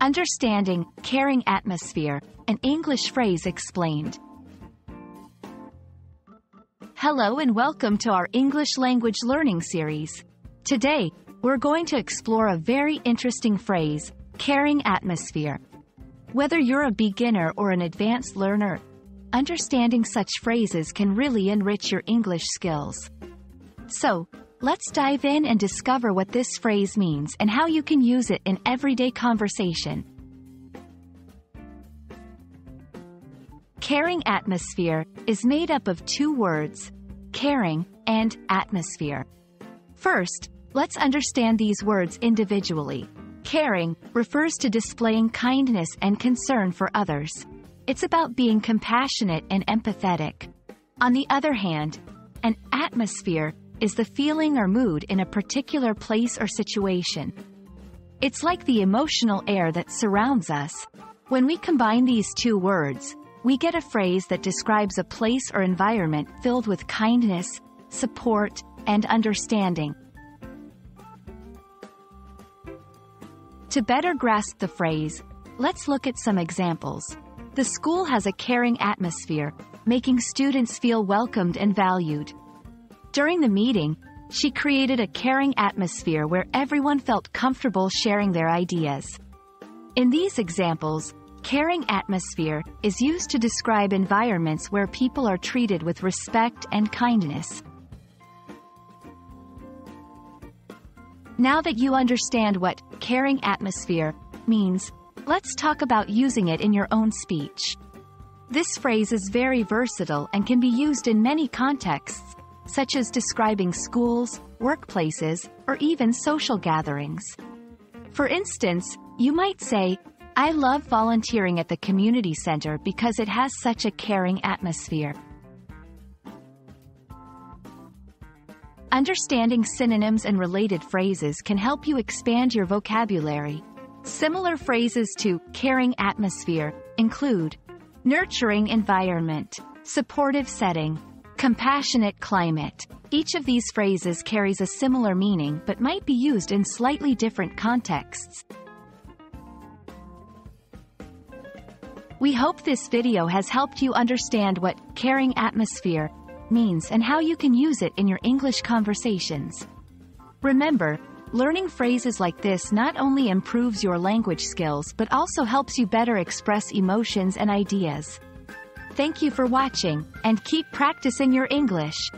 Understanding caring atmosphere, an English phrase explained. Hello and welcome to our English language learning series. Today, we're going to explore a very interesting phrase, caring atmosphere. Whether you're a beginner or an advanced learner, understanding such phrases can really enrich your English skills. So, let's dive in and discover what this phrase means and how you can use it in everyday conversation. Caring atmosphere is made up of two words, caring and atmosphere. First, let's understand these words individually. Caring refers to displaying kindness and concern for others. It's about being compassionate and empathetic. On the other hand, an atmosphere is the feeling or mood in a particular place or situation. It's like the emotional air that surrounds us. When we combine these two words, we get a phrase that describes a place or environment filled with kindness, support, and understanding. To better grasp the phrase, let's look at some examples. The school has a caring atmosphere, making students feel welcomed and valued. During the meeting, she created a caring atmosphere where everyone felt comfortable sharing their ideas. In these examples, Caring atmosphere is used to describe environments where people are treated with respect and kindness. Now that you understand what caring atmosphere means, let's talk about using it in your own speech. This phrase is very versatile and can be used in many contexts, such as describing schools, workplaces, or even social gatherings. For instance, you might say, I love volunteering at the community center because it has such a caring atmosphere. Understanding synonyms and related phrases can help you expand your vocabulary. Similar phrases to caring atmosphere include nurturing environment, supportive setting, compassionate climate. Each of these phrases carries a similar meaning but might be used in slightly different contexts. We hope this video has helped you understand what caring atmosphere means and how you can use it in your English conversations. Remember, learning phrases like this not only improves your language skills but also helps you better express emotions and ideas. Thank you for watching, and keep practicing your English.